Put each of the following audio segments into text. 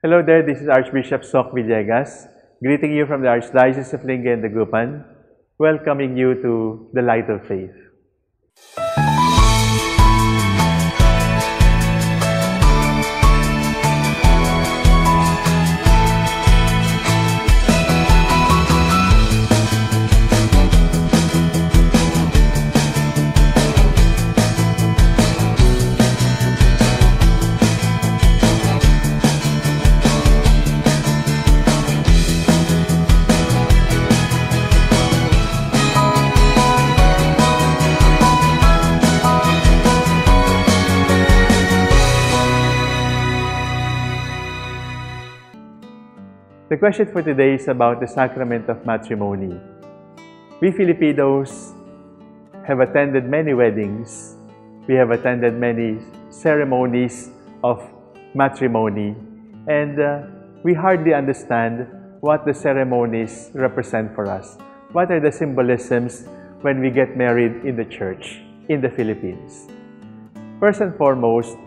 Hello there, this is Archbishop Sok Villegas, greeting you from the Archdiocese of Lingayen Dagupan, welcoming you to the Light of Faith. The question for today is about the sacrament of matrimony. We Filipinos have attended many weddings. We have attended many ceremonies of matrimony. And uh, we hardly understand what the ceremonies represent for us. What are the symbolisms when we get married in the church in the Philippines? First and foremost,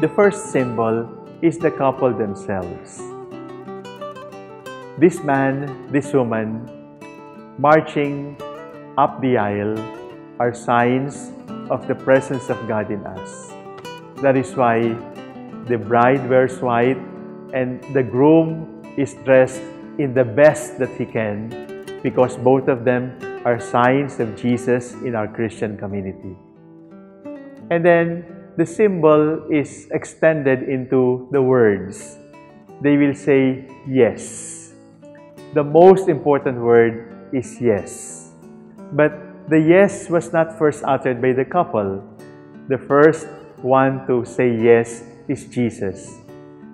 the first symbol is the couple themselves this man, this woman, marching up the aisle are signs of the presence of God in us. That is why the bride wears white and the groom is dressed in the best that he can because both of them are signs of Jesus in our Christian community. And then the symbol is extended into the words. They will say yes the most important word is yes. But the yes was not first uttered by the couple. The first one to say yes is Jesus.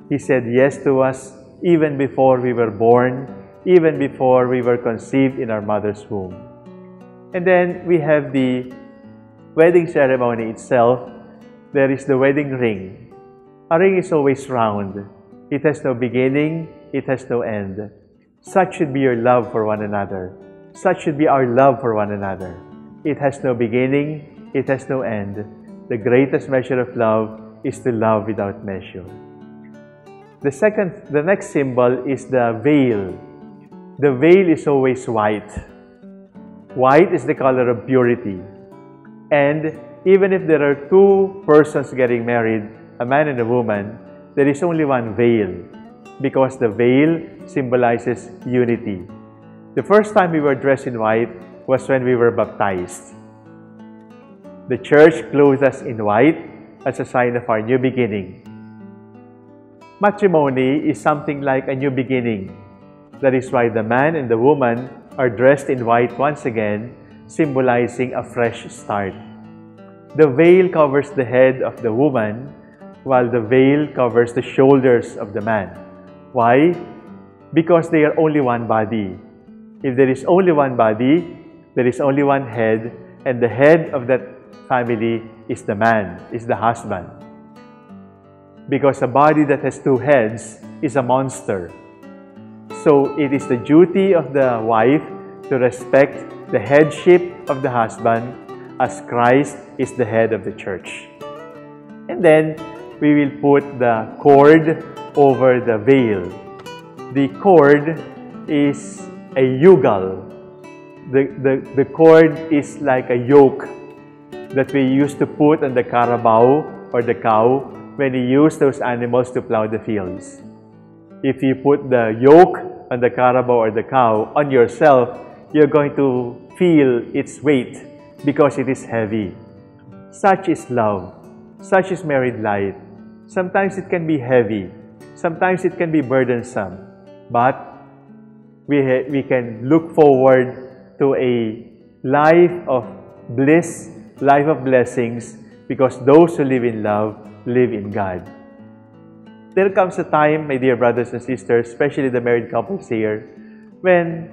He said yes to us even before we were born, even before we were conceived in our mother's womb. And then we have the wedding ceremony itself. There is the wedding ring. A ring is always round. It has no beginning, it has no end. Such should be your love for one another. Such should be our love for one another. It has no beginning, it has no end. The greatest measure of love is to love without measure. The second, the next symbol is the veil. The veil is always white. White is the color of purity. And even if there are two persons getting married, a man and a woman, there is only one veil because the veil symbolizes unity. The first time we were dressed in white was when we were baptized. The church clothed us in white as a sign of our new beginning. Matrimony is something like a new beginning. That is why the man and the woman are dressed in white once again, symbolizing a fresh start. The veil covers the head of the woman, while the veil covers the shoulders of the man. Why? Because they are only one body. If there is only one body, there is only one head, and the head of that family is the man, is the husband. Because a body that has two heads is a monster. So it is the duty of the wife to respect the headship of the husband as Christ is the head of the church. And then we will put the cord over the veil. The cord is a yugal. The, the, the cord is like a yoke that we used to put on the carabao or the cow when we use those animals to plow the fields. If you put the yoke on the carabao or the cow on yourself, you're going to feel its weight because it is heavy. Such is love. Such is married life. Sometimes it can be heavy. Sometimes it can be burdensome, but we, we can look forward to a life of bliss, life of blessings, because those who live in love live in God. There comes a time, my dear brothers and sisters, especially the married couples here, when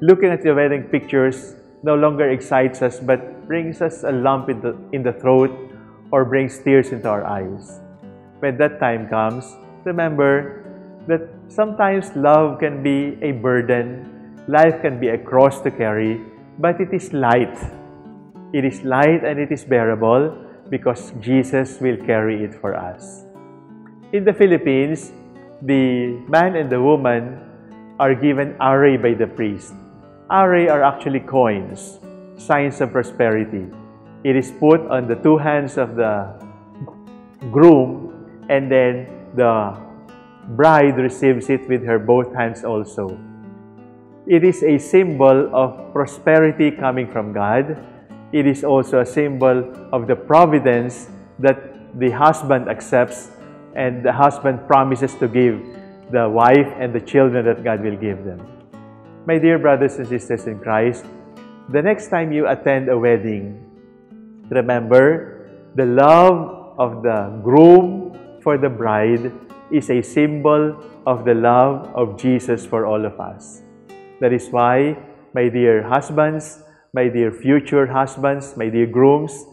looking at the wedding pictures no longer excites us but brings us a lump in the, in the throat or brings tears into our eyes. When that time comes, remember that sometimes love can be a burden, life can be a cross to carry, but it is light. It is light and it is bearable because Jesus will carry it for us. In the Philippines, the man and the woman are given arras by the priest. Arras are actually coins, signs of prosperity. It is put on the two hands of the groom and then the bride receives it with her both hands also. It is a symbol of prosperity coming from God. It is also a symbol of the providence that the husband accepts and the husband promises to give the wife and the children that God will give them. My dear brothers and sisters in Christ, the next time you attend a wedding, remember the love of the groom for the bride is a symbol of the love of Jesus for all of us. That is why, my dear husbands, my dear future husbands, my dear grooms,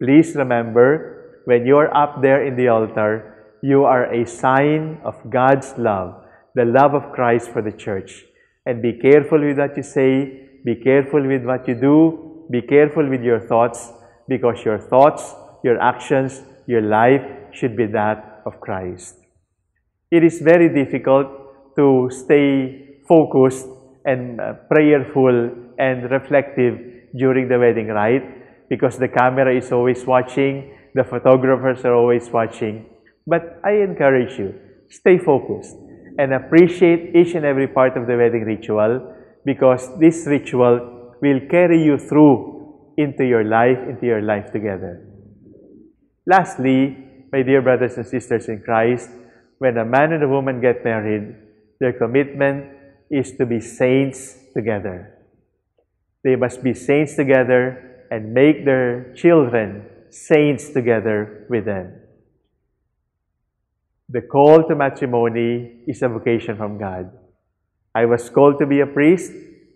please remember when you are up there in the altar, you are a sign of God's love, the love of Christ for the church. And be careful with what you say, be careful with what you do, be careful with your thoughts, because your thoughts, your actions, your life should be that of Christ. It is very difficult to stay focused and uh, prayerful and reflective during the wedding rite because the camera is always watching, the photographers are always watching. But I encourage you, stay focused and appreciate each and every part of the wedding ritual because this ritual will carry you through into your life, into your life together. Lastly, my dear brothers and sisters in Christ, when a man and a woman get married, their commitment is to be saints together. They must be saints together and make their children saints together with them. The call to matrimony is a vocation from God. I was called to be a priest.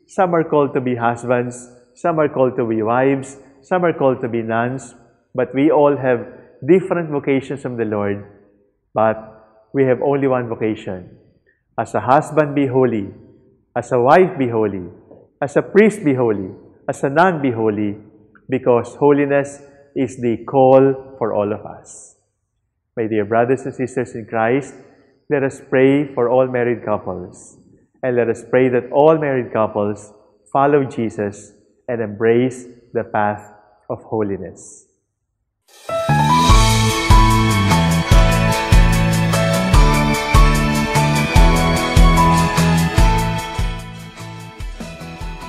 Some are called to be husbands. Some are called to be wives. Some are called to be nuns. But we all have different vocations from the Lord. But we have only one vocation. As a husband, be holy. As a wife, be holy. As a priest, be holy. As a nun, be holy. Because holiness is the call for all of us. My dear brothers and sisters in Christ, let us pray for all married couples. And let us pray that all married couples follow Jesus and embrace the path of holiness.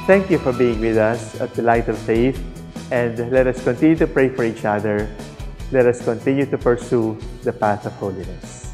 Thank you for being with us at the Light of Faith, and let us continue to pray for each other let us continue to pursue the path of holiness.